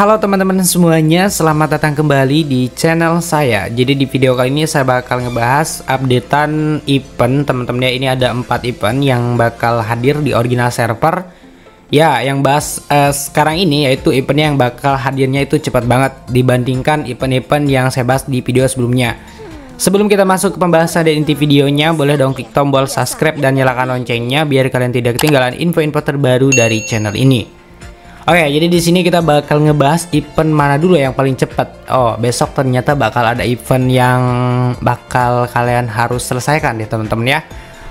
Halo teman-teman semuanya, selamat datang kembali di channel saya. Jadi di video kali ini saya bakal ngebahas updatean event teman-teman ya. Ini ada 4 event yang bakal hadir di original server. Ya, yang bahas uh, sekarang ini yaitu eventnya yang bakal hadirnya itu cepat banget dibandingkan event-event yang saya bahas di video sebelumnya. Sebelum kita masuk ke pembahasan dan inti videonya, boleh dong klik tombol subscribe dan nyalakan loncengnya biar kalian tidak ketinggalan info-info terbaru dari channel ini. Oke, jadi di sini kita bakal ngebahas event mana dulu yang paling cepat. Oh, besok ternyata bakal ada event yang bakal kalian harus selesaikan deh teman-teman ya.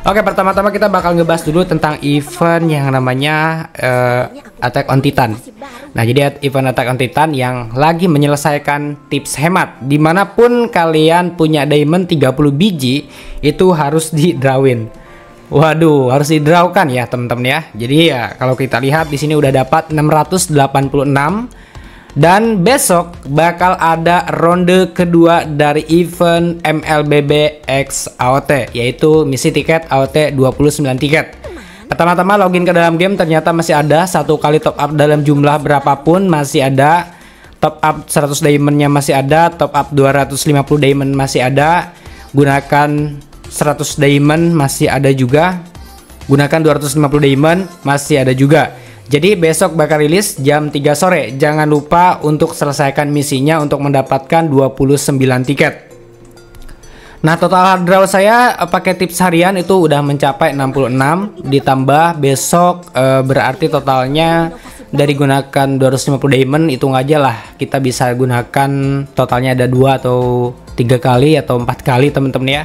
Oke, pertama-tama kita bakal ngebahas dulu tentang event yang namanya uh, Attack on Titan. Nah, jadi event Attack on Titan yang lagi menyelesaikan tips hemat. Di mana pun kalian punya diamond 30 biji, itu harus di drawin. Waduh, harus didraukan ya teman-teman ya. Jadi ya kalau kita lihat di sini udah dapat 686 dan besok bakal ada ronde kedua dari event MLBB X AOT yaitu misi tiket AOT 29 tiket. Pertama-tama login ke dalam game ternyata masih ada satu kali top up dalam jumlah berapapun masih ada top up 100 diamondnya masih ada top up 250 diamond masih ada gunakan 100 diamond masih ada juga. Gunakan 250 diamond masih ada juga. Jadi besok bakal rilis jam 3 sore. Jangan lupa untuk selesaikan misinya untuk mendapatkan 29 tiket. Nah total hard draw saya eh, pakai tips harian itu udah mencapai 66 ditambah besok e, berarti totalnya dari gunakan 250 diamond hitung aja lah. Kita bisa gunakan totalnya ada dua atau tiga kali atau empat kali teman-teman ya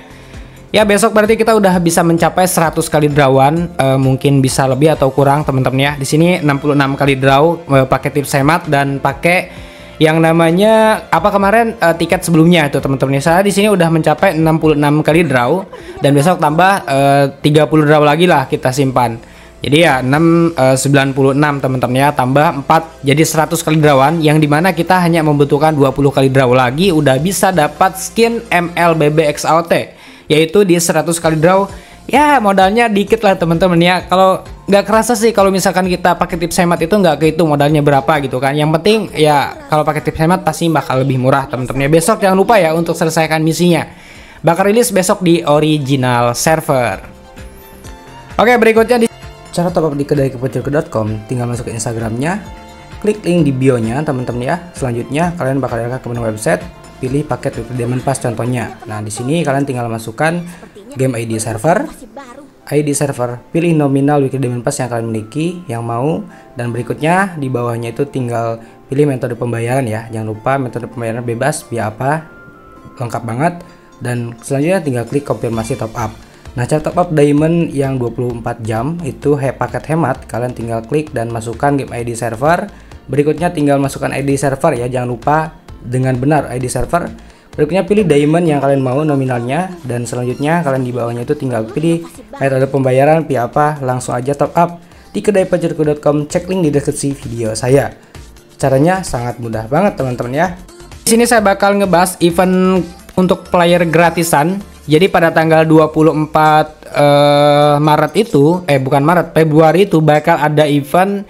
Ya besok berarti kita udah bisa mencapai 100 kali drawan, uh, mungkin bisa lebih atau kurang teman-teman ya. Di sini 66 kali draw uh, pakai tips hemat dan pakai yang namanya apa kemarin uh, tiket sebelumnya itu teman-teman ya. Saya di sini udah mencapai 66 kali draw dan besok tambah uh, 30 draw lagi lah kita simpan. Jadi ya 6 uh, 96 teman-teman ya tambah 4 jadi 100 kali drawan yang di mana kita hanya membutuhkan 20 kali draw lagi udah bisa dapat skin MLBB AOT yaitu di 100 kali draw. Ya modalnya dikit lah teman-teman ya. Kalau nggak kerasa sih kalau misalkan kita pakai tips hemat itu nggak kehitung modalnya berapa gitu kan. Yang penting ya kalau pakai tips hemat pasti bakal lebih murah teman-teman ya. Besok jangan lupa ya untuk selesaikan misinya. Bakal rilis besok di original server. Oke berikutnya di cara top up di kedai kepocorke.com tinggal masuk ke instagramnya. Klik link di bio nya teman-teman ya. Selanjutnya kalian bakal ke menu website pilih paket Diamond Pass contohnya. Nah, di sini kalian tinggal masukkan game ID server, ID server, pilih nominal Weekly Diamond Pass yang kalian miliki, yang mau, dan berikutnya di bawahnya itu tinggal pilih metode pembayaran ya. Jangan lupa metode pembayaran bebas, via apa, lengkap banget. Dan selanjutnya tinggal klik konfirmasi top up. Nah, cara top up diamond yang 24 jam itu he paket hemat, kalian tinggal klik dan masukkan game ID server. Berikutnya tinggal masukkan ID server ya, jangan lupa dengan benar ID server. Berikutnya pilih diamond yang kalian mau nominalnya dan selanjutnya kalian di bawahnya itu tinggal pilih metode pembayaran via apa langsung aja top up di kedai pajarku.com cek link di deskripsi video saya. Caranya sangat mudah banget teman-teman ya. Di sini saya bakal ngebahas event untuk player gratisan. Jadi pada tanggal 24 uh, eh, Maret itu, eh bukan Maret, Februari itu bakal ada event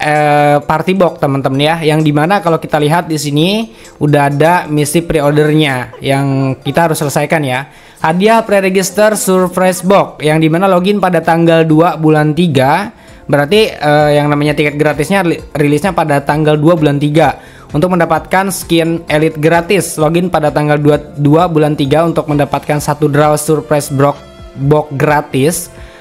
eh, party box teman-teman ya. Yang di mana kalau kita lihat di sini udah ada misi pre-ordernya yang kita harus selesaikan ya. Hadiah pre-register surprise box yang di mana login pada tanggal 2 bulan 3 berarti eh, yang namanya tiket gratisnya rilisnya pada tanggal 2 bulan 3 untuk mendapatkan skin elite gratis login pada tanggal 2, 2 bulan 3 untuk mendapatkan satu draw surprise box box gratis.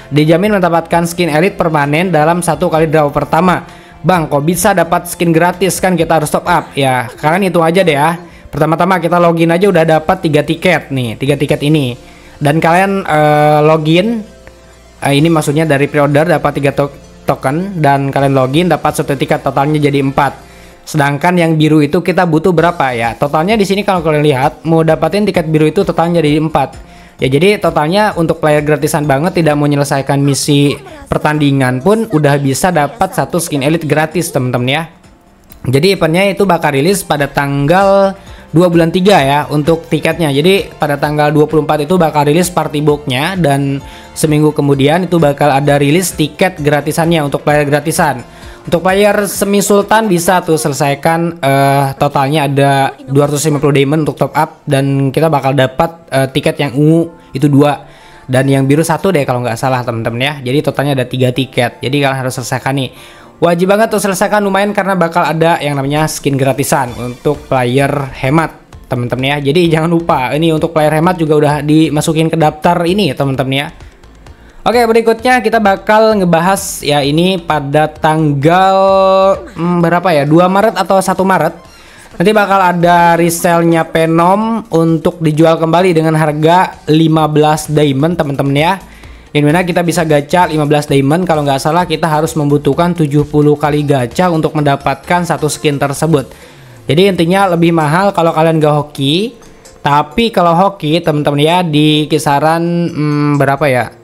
Dijamin mendapatkan skin elite permanen dalam satu kali draw pertama Bang, kok bisa dapat skin gratis kan kita harus top up? Ya, kalian hitung aja deh ya. Pertama-tama kita login aja udah dapat tiga tiket nih, tiga tiket ini. Dan kalian uh, login uh, ini maksudnya dari pre-order dapat tiga to token dan kalian login dapat satu tiket totalnya jadi empat. Sedangkan yang biru itu kita butuh berapa ya? Totalnya di sini kalau kalian lihat mau dapatin tiket biru itu totalnya jadi empat. Ya jadi totalnya untuk player gratisan banget tidak menyelesaikan misi pertandingan pun udah bisa dapat satu skin elite gratis teman-teman ya. Jadi eventnya itu bakal rilis pada tanggal 2 bulan 3 ya untuk tiketnya. Jadi pada tanggal 24 itu bakal rilis party booknya dan seminggu kemudian itu bakal ada rilis tiket gratisannya untuk player gratisan. Untuk player semi sultan bisa tuh selesaikan uh, totalnya ada 250 diamond untuk top up dan kita bakal dapat uh, tiket yang ungu itu dua dan yang biru satu deh kalau nggak salah teman-teman ya. Jadi totalnya ada tiga tiket. Jadi kalian harus selesaikan nih. Wajib banget tuh selesaikan lumayan karena bakal ada yang namanya skin gratisan untuk player hemat teman-teman ya. Jadi jangan lupa ini untuk player hemat juga udah dimasukin ke daftar ini teman-teman ya. Oke, berikutnya kita bakal ngebahas ya ini pada tanggal hmm, berapa ya? 2 Maret atau 1 Maret. Nanti bakal ada resellnya Penom untuk dijual kembali dengan harga 15 diamond teman-teman ya. Yang mana kita bisa gacha 15 diamond kalau nggak salah kita harus membutuhkan 70 kali gacha untuk mendapatkan satu skin tersebut. Jadi intinya lebih mahal kalau kalian gak hoki. Tapi kalau hoki teman-teman ya di kisaran hmm, berapa ya?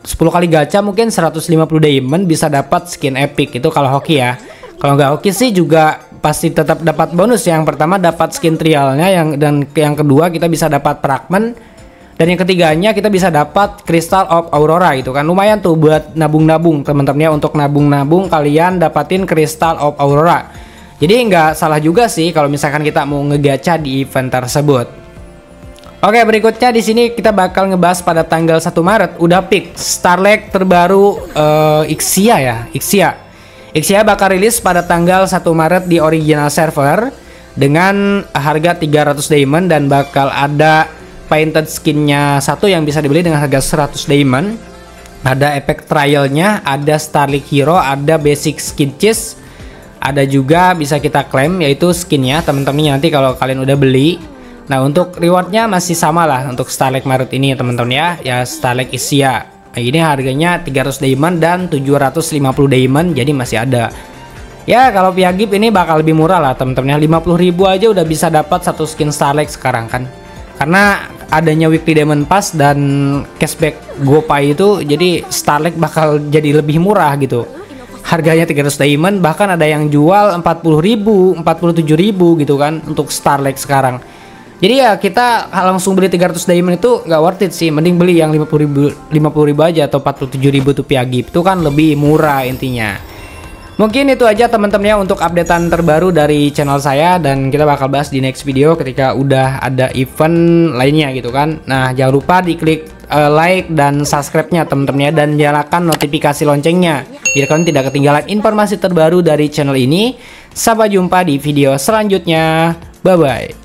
10 kali gacha mungkin 150 diamond bisa dapat skin epic itu kalau hoki ya. Kalau nggak hoki sih juga pasti tetap dapat bonus. Yang pertama dapat skin trialnya yang dan yang kedua kita bisa dapat fragment dan yang ketiganya kita bisa dapat Crystal of Aurora gitu kan. Lumayan tuh buat nabung-nabung teman-teman ya untuk nabung-nabung kalian dapatin Crystal of Aurora. Jadi nggak salah juga sih kalau misalkan kita mau ngegacha di event tersebut. Oke, berikutnya di sini kita bakal ngebahas pada tanggal 1 Maret udah pick Starlake terbaru uh, Ixia ya, Ixia. Ixia bakal rilis pada tanggal 1 Maret di original server dengan harga 300 diamond dan bakal ada painted skinnya satu yang bisa dibeli dengan harga 100 diamond. Ada efek trialnya, ada Starlake Hero, ada basic skin chest, ada juga bisa kita klaim yaitu skinnya teman-teman nanti kalau kalian udah beli Nah untuk rewardnya masih sama lah untuk Starlight Maret ini teman-teman ya. Ya Starlight Isia nah, ini harganya 300 diamond dan 750 diamond jadi masih ada. Ya kalau Piagip ini bakal lebih murah lah teman-teman ya. 50 ribu aja udah bisa dapat satu skin Starlight sekarang kan. Karena adanya weekly diamond pass dan cashback GoPay itu jadi Starlight bakal jadi lebih murah gitu. Harganya 300 diamond bahkan ada yang jual 40 ribu 47 ribu gitu kan untuk Starlight sekarang jadi ya kita langsung beli 300 diamond itu nggak worth it sih. Mending beli yang 50 ribu, 50 ribu aja atau 47 ribu tuh piagip. Itu kan lebih murah intinya. Mungkin itu aja teman-teman ya untuk updatean terbaru dari channel saya dan kita bakal bahas di next video ketika udah ada event lainnya gitu kan. Nah jangan lupa diklik uh, like dan subscribe-nya teman-teman ya dan nyalakan notifikasi loncengnya biar kalian tidak ketinggalan informasi terbaru dari channel ini. Sampai jumpa di video selanjutnya. Bye bye.